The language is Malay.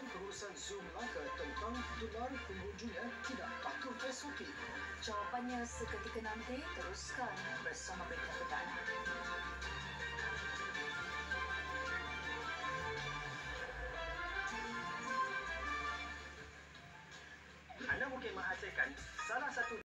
Kebijakan pengurusan Zoom Melaka tentang tular pengunjungnya tidak patut SOP. Jawapannya seketika nanti teruskan bersama